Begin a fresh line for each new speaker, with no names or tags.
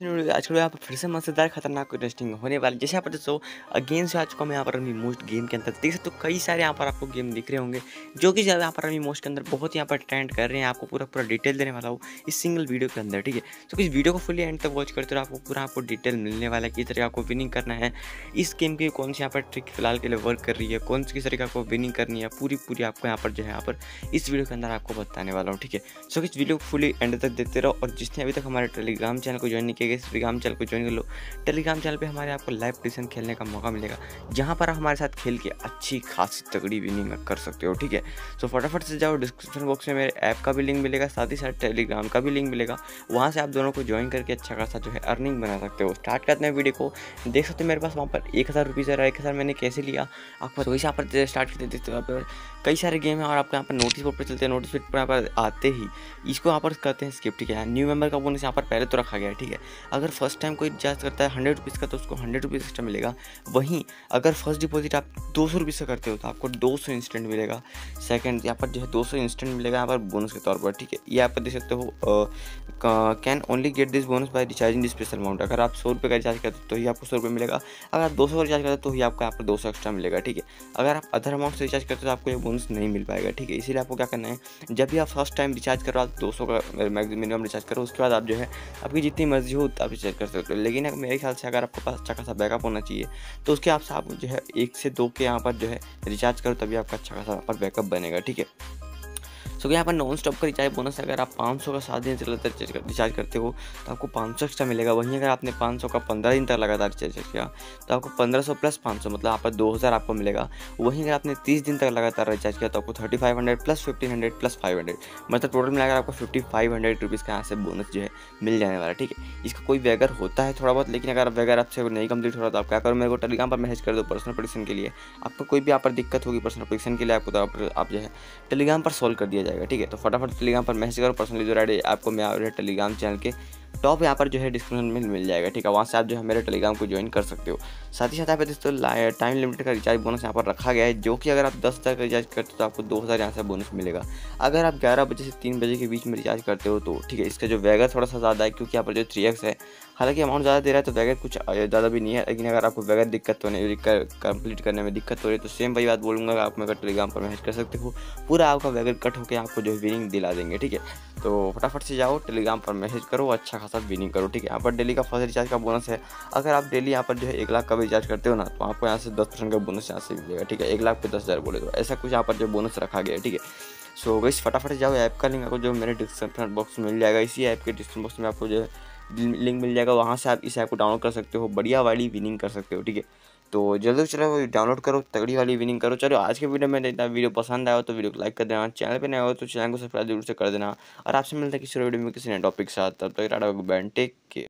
आजकल यहाँ पर फिर से मज़ेदार खतरनाक इंटरेस्टिंग होने वाली जैसे यहाँ पर दोस्तों अगेन से आ चुका मैं यहाँ पर अभी मोस्ट गेम के अंदर देख सकते हो, कई सारे यहाँ पर आपको गेम दिख रहे होंगे, जो कि यहाँ पर अभी मोस्ट के अंदर बहुत यहाँ पर ट्रेंड कर रहे हैं। आपको पूरा पूरा डिटेल देने वाला हूँ इस सिंगल वीडियो के अंदर, ठीक है? तो इस वीडियो को फुली एंड तक वॉच करते हो आपको पूरा आपको डिटेल मिलने वाला है किस तरह आपको विनिंग करना है। इस गेम की कौन सी यहाँ पर ट्रिक फ़िलहाल के लिए वर्क कर रही है, कौन सी किस तरीके आपको विनिंग करनी है पूरी पूरी आपको यहाँ पर जो है यहाँ पर इस वीडियो के अंदर आपको बताने वाला हूँ, ठीक है? सो इस वीडियो को फुली एंड तक देखते रहो और जिसने अभी तक हमारे टेलीग्राम चैनल को ज्वाइन नहीं किया टेलीग्राम चैनल को ज्वाइन कर लो। टेलीग्राम चैनल पे हमारे आपको लाइव ट्यूशन खेलने का मौका मिलेगा। जहाँ पर हमारे साथ खेल के अच्छी खासी तगड़ी विनिंग कर सकते हो, ठीक है? सो फटाफट से जाओ डिस्क्रिप्शन बॉक्स में मेरे ऐप का भी लिंक मिलेगा, साथ ही साथ टेलीग्राम का भी लिंक मिलेगा। वहाँ से आप दोनों को ज्वाइन करके अच्छा खासा जो है अर्निंग बना सकते हो। स्टार्ट करते हैं वीडियो को। देख सकते हो मेरे पास वहाँ पर एक हज़ार रुपीज़ है एक हज़ार मैंने कैसे लिया? आपको वैसे यहाँ पर स्टार्ट करते देखते हो पर कई सारे गेम हैं और आपको यहाँ पर नोटिस बोर्ड पर चलते हैं। नोटिस बोर्ड पर यहाँ पर आते ही, इसको यहाँ पर करते हैं स्किप ठीक है? न्यू मेंबर का बोनस यहाँ पर पहले तो रखा गया है, ठीक है? अगर फ़र्स्ट टाइम कोई रिचार्ज करता है हंड्रेड रुपीज़ का तो उसको हंड्रेड रुपीज़ एक्स्ट्रा मिलेगा। वहीं अगर फ़र्स्ट डिपॉजिट आप दो सौ रुपीज़ का करते हो तो आपको दो सौ इंस्टेंट मिलेगा। सेकंड यहाँ पर जो है दो सौ इंस्टेंट मिलेगा, यहाँ पर बोनस के तौर पर, ठीक है? ये आप देख सकते हो can only get this bonus by recharging this special amount अगर आप सौ रुपये का रिचार्ज करते हो तो ही आपको सौ रुपये मिलेगा। अगर आप दो सौ रिचार्ज करते हो तो ही आपको यहाँ पर दो सौ एक्स्ट्रा मिलेगा, ठीक है? अगर आप अदर अमाउंट से रिचार्ज करते हो तो आपको ये बोनस नहीं मिल पाएगा, ठीक है? इसीलिए आपको क्या करना है, जब भी आप फ़र्स्ट टाइम रिचार्ज करो आप दो सौ का मिनिमम रिचार्ज करो, उसके बाद आप जो है, आपकी जितनी मर्ज़ी हो आप चेक कर सकते हो। लेकिन मेरे ख्याल से अगर आपके पास अच्छा खासा बैकअप होना चाहिए तो उसके आप आप जो है एक से दो के यहाँ पर जो है रिचार्ज करो, तभी आपका अच्छा खासा पर बैकअप बनेगा, ठीक है? सो यहाँ पर नॉन स्टॉप का रिचार्ज बोनस अगर आप 500 का सात दिन से लगातार रिचार्ज करते हो तो आपको 500 एक्स्ट्रा मिलेगा। वहीं अगर आपने 500 का 15 दिन तक लगातार रिचार्ज किया तो आपको 1500 प्लस 500 मतलब आप पर 2000 आपको मिलेगा। वहीं अगर आपने 30 दिन तक लगातार रिचार्ज किया तो आपको 3500 प्लस 1500 प्लस 500 मतलब टोटल मिलाकर आपको फिफ्टी फाइव हंड्रेड रुपीज़ का यहाँ से बोनस जो है मिल जाने वाला ठीक है? इसका कोई वैगर होता है थोड़ा बहुत, लेकिन अगर वैगर आपसे नहीं कंप्लीट हो रहा तो आप क्या करो, मेरे को टेलीग्राम पर मैसेज कर दो पर्सनल प्रोडिक्शन के लिए। आपको कोई भी यहाँ पर दिक्कत होगी पर्सनल प्रोडिक्शन के लिए, आपको तो आप जो है टेलीग्राम पर सॉल्व कर दिया जाएगा, ठीक है? तो फटाफट टेलीग्राम पर मैसेज करो पर्सनली जो राइड आपको मैं टेलीग्राम चैनल के टॉप यहाँ पर जो है डिस्क्रिप्शन में मिल जाएगा, ठीक है? वहाँ से आप जो है मेरे टेलीग्राम को ज्वाइन कर सकते हो। साथ ही साथ यहाँ पे दोस्तों टाइम लिमिटेड का रिचार्ज बोनस यहाँ पर रखा गया है, जो कि अगर आप दस तक रिचार्ज करते हो तो आपको दो हज़ार यहाँ से बोनस मिलेगा। अगर आप ग्यारह बजे से तीन बजे के बीच में रिचार्ज करते हो तो ठीक है? इसका जो वैगर थोड़ा सा ज़्यादा है, क्योंकि यहाँ पर जो थ्री है, हालाँकि अमाउंट ज़्यादा दे रहा है तो वैगर कुछ ज़्यादा भी नहीं है, लेकिन अगर आपको वैगर दिक्कत होने कंप्लीट करने में दिक्कत हो रही है तो सेम वही बात बोलूँगा, आप मेरे टेलीग्राम पर मैसेज कर सकते हो। पूरा आपका वैगर कट होकर आपको जो है विनिंग दिला देंगे, ठीक है? तो फटाफट से जाओ टेलीग्राम पर मैसेज करो अच्छा खासा विनिंग करो, ठीक है? यहाँ पर डेली का फ़र्स्ट रिचार्ज का बोनस है। अगर आप डेली यहाँ पर जो है एक लाख का रिचार्ज करते हो ना तो आपको यहाँ से दस परसेंट का बोनस यहाँ से मिलेगा, ठीक है? एक लाख पे दस हज़ार बोले तो ऐसा कुछ यहाँ पर जो बोनस रखा गया है, ठीक है? सो गई फटाफट जाओ ऐप का लिंक आपको जो मेरे डिस्क्रिप्शन बॉक्स में मिल जाएगा, इसी ऐप के डिस्क्रिप्शन बॉक्स में आपको जो है लिंक मिल जाएगा, वहाँ से आप इस ऐप को डाउनलोड कर सकते हो, बढ़िया वाली विनिंग कर सकते हो, ठीक है? तो जल्दी चलो डाउनलोड करो, तगड़ी वाली विनिंग करो। चलो, आज के वीडियो में इतना वीडियो पसंद आया तो वीडियो को लाइक कर देना। चैनल पे नया हो तो चैनल को सब्सक्राइब ज़रूर से कर देना। और आपसे मिलता है किसी वीडियो में किसी नए टॉपिक के साथ। तब तक टाटा बैन टेक के